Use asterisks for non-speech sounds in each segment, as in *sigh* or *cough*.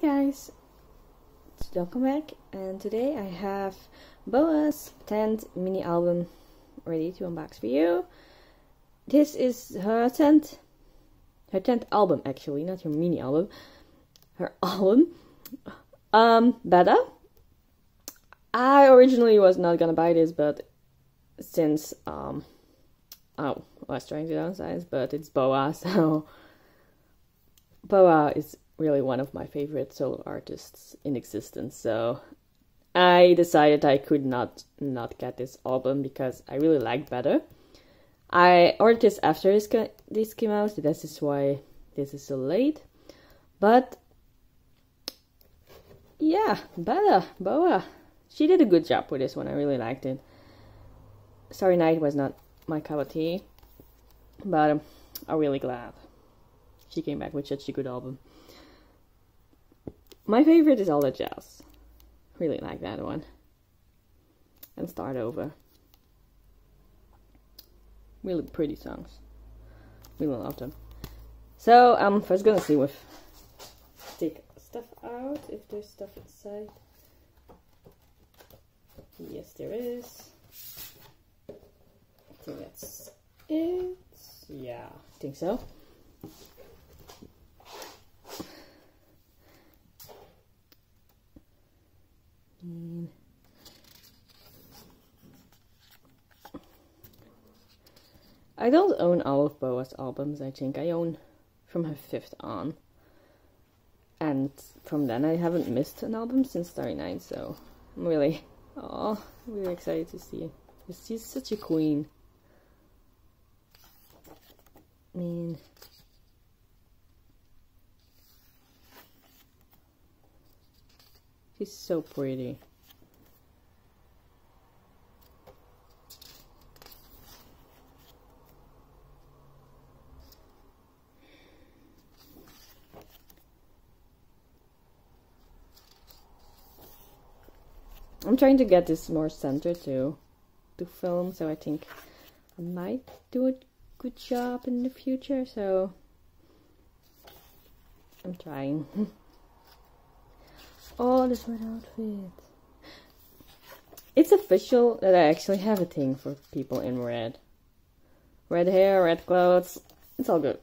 guys, it's Welcome back and today I have Boa's 10th mini album ready to unbox for you. This is her 10th, her 10th album actually, not her mini album, her *laughs* album. Um, Better. I originally was not gonna buy this, but since, um, oh, I was trying to downsize, but it's Boa, *laughs* so Boa is really one of my favorite solo artists in existence. So I decided I could not not get this album because I really liked better. I ordered this after this, came out, so this is why this is so late. But yeah, Bella, Boa. She did a good job with this one. I really liked it. Starry Night was not my cup of tea, but um, I'm really glad she came back with such a good album. My favorite is All the Jazz. Really like that one. And Start Over. Really pretty songs. Really love them. So I'm first gonna see if take stuff out, if there's stuff inside. Yes, there is. I think that's it. Yeah, I think so. I don't own all of Boa's albums, I think. I own from her fifth on. And from then I haven't missed an album since Starry Night, so I'm really, oh, really excited to see it. She's such a queen. I mean, she's so pretty. I'm trying to get this more centered to to film, so I think I might do a good job in the future, so I'm trying. oh, this red outfit. It's official that I actually have a thing for people in red. Red hair, red clothes, it's all good.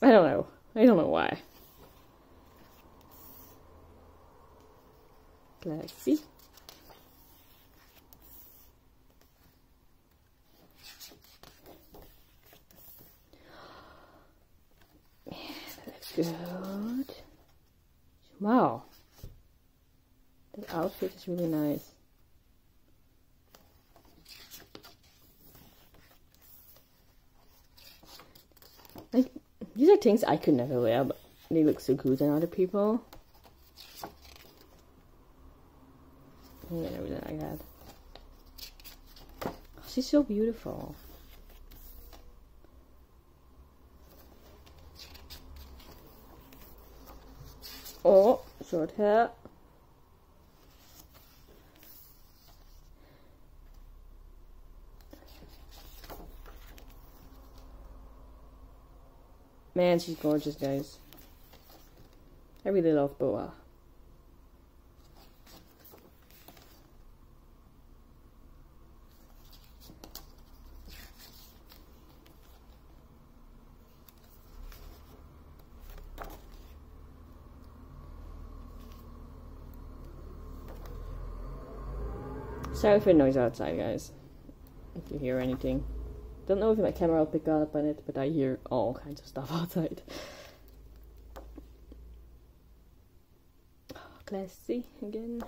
I don't know. I don't know why. Classy. good. Wow. That outfit is really nice. Like, these are things I could never wear, but they look so good on other people. I really like that. she's so beautiful. Oh, short hair. Man, she's gorgeous, guys. I really love Boa. Sorry for noise outside, guys. If you hear anything. Don't know if my camera will pick up on it, but I hear all kinds of stuff *laughs* outside. *sighs* Classy again.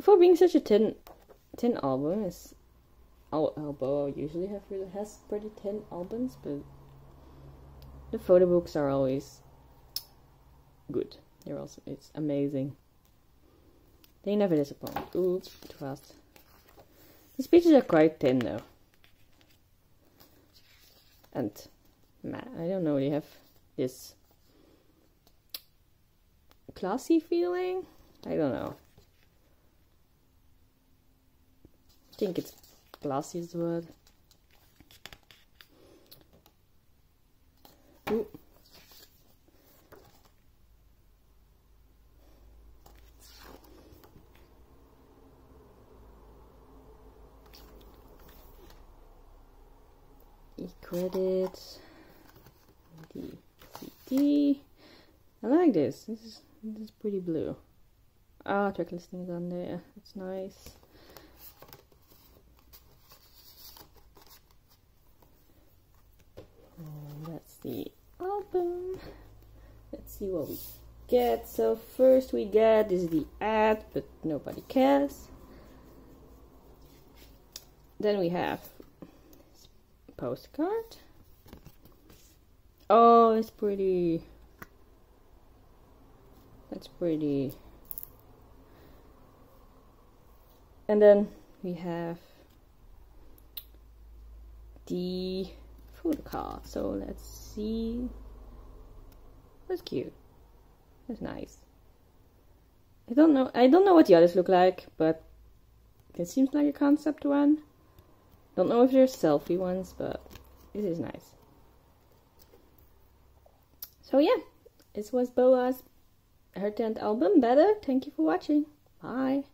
For being such a thin, thin album, is Boa usually have really has pretty thin albums, but the photo books are always good. They're also it's amazing. They never disappoint. Too fast. These pages are quite thin though. And I don't know, they have this classy feeling. I don't know. I think it's classy is the word. Ooh. E-credit, DCD. I like this. This is this is pretty blue. Ah, track listing is on there. That's nice. And that's the Let's see what we get. So first we get is the ad, but nobody cares. Then we have postcard. Oh, it's pretty. That's pretty. And then we have the photocard. So let's see. That's cute. That's nice. I don't know. I don't know what the others look like, but it seems like a concept one. Don't know if there's selfie ones, but this is nice. So yeah, this was Boa's her 10th album, Better. Thank you for watching. Bye.